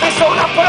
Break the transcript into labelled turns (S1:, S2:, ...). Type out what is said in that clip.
S1: persona. Por